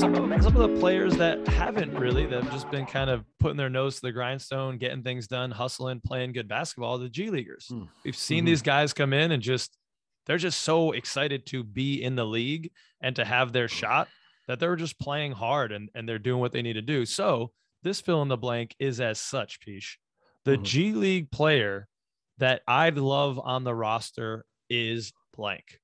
some of some of the players that haven't really, that have just been kind of putting their nose to the grindstone, getting things done, hustling, playing good basketball, the G leaguers. Mm. We've seen Mhm. these guys come in and just they're just so excited to be in the league and to have their shot that they're just playing hard and, and they're doing what they need to do. So this fill in the blank is as such, Peach. The Mhm. G League player that I'd love on the roster is blank.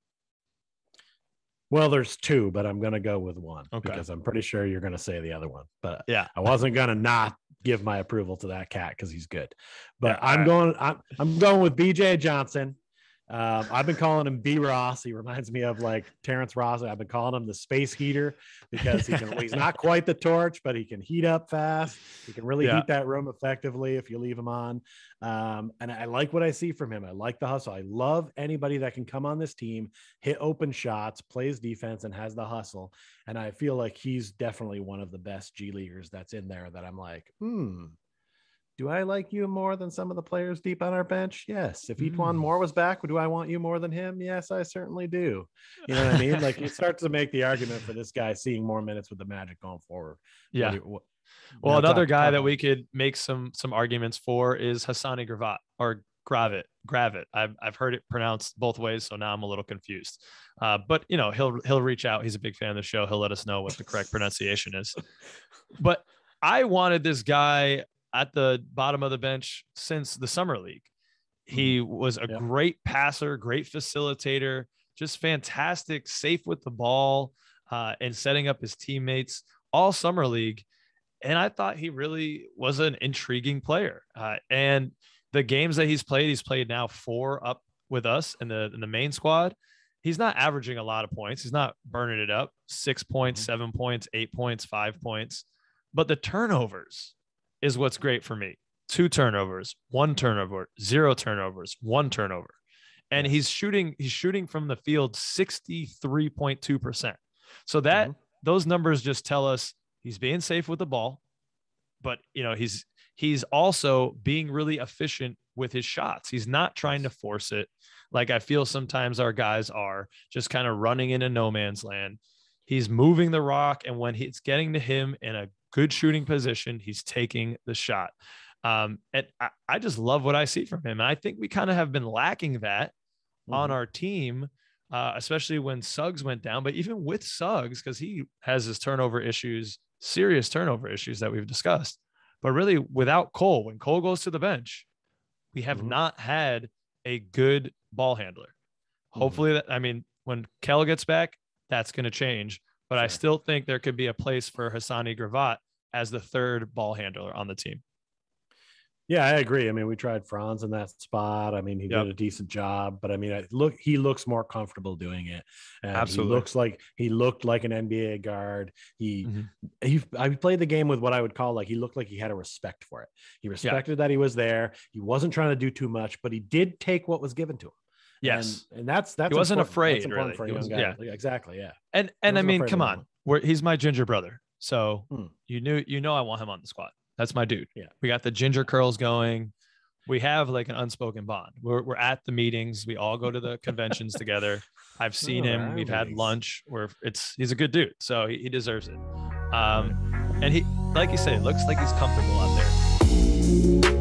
Well, there's two, but I'm going to go with one Okay. because I'm pretty sure you're going to say the other one. But Yeah. I wasn't going to not give my approval to that cat because he's good. But Yeah, I'm I- going. I'm, I'm going with BJ Johnson. Um, I've been calling him B Ross. He reminds me of like Terrence Ross. I've been calling him the space heater because he can. he's not quite the torch, but he can heat up fast. He can really Yeah. heat that room effectively if you leave him on. Um, and I like what I see from him. I like the hustle. I love anybody that can come on this team, hit open shots, plays defense, and has the hustle. And I feel like he's definitely one of the best G leaguers that's in there. That I'm like, hmm. Do I like you more than some of the players deep on our bench? Yes. If E'Twaun Mm. Moore was back, do I want you more than him? Yes, I certainly do. You know what I mean? Like you start to make the argument for this guy seeing more minutes with the Magic going forward. Yeah. you- what- Well, now another talk- guy talk that we could make some some arguments for is Hassani Gravat or Gravit. Gravit. I've I've heard it pronounced both ways, so now I'm a little confused. Uh, but you know, he'll he'll reach out. He's a big fan of the show. He'll let us know what the correct pronunciation is. But I wanted this guy at the bottom of the bench since the summer league. He was a Mm-hmm. Yeah. great passer, great facilitator, just fantastic, safe with the ball, uh, and setting up his teammates all summer league. And I thought he really was an intriguing player. Uh, and the games that he's played, he's played now four up with us in the in the main squad. He's not averaging a lot of points. He's not burning it up. Six points, Mhm. seven points, eight points, five points. But the turnovers is what's great for me. Two turnovers, one turnover, zero turnovers, one turnover. And he's shooting, he's shooting from the field 63.2%. So that Mhm. those numbers just tell us he's being safe with the ball, but you know, he's he's also being really efficient with his shots. He's not trying to force it like I feel sometimes our guys are just kind of running into no man's land. He's moving the rock, and when it's getting to him in a good shooting position, he's taking the shot. Um, and I, I just love what I see from him. And I think we kind of have been lacking that on Mhm. our team, uh, especially when Suggs went down. But even with Suggs, because he has his turnover issues, serious turnover issues that we've discussed. But really, without Cole, when Cole goes to the bench, we have Mhm. not had a good ball handler. Mhm. Hopefully, that I mean, when Kel gets back, that's going to change. But I still think there could be a place for Hassani Gravett as the third ball handler on the team. Yeah, I agree. I mean, we tried Franz in that spot. I mean, he Yep. did a decent job, but I mean, I look, he looks more comfortable doing it. And Absolutely. he looks like he looked like an NBA guard. He Mhm. he I played the game with what I would call like he looked like he had a respect for it. He respected that he was there. He wasn't trying to do too much, but he did take what was given to him. Yes. and, and that's that's wasn't important. afraid, That's important really. for a young guy. yeah. Yeah, exactly. Yeah. And and I mean, come on, we're, he's my ginger brother, so Hmm. you knew you know I want him on the squad. That's my dude. Yeah. we got the ginger curls going. We have like an unspoken bond. We're we're at the meetings. We all go to the conventions together. I've seen Oh, him. We've had lunch. Where it's he's a good dude, so he, he deserves it. Um, and he like you say, looks like he's comfortable out there.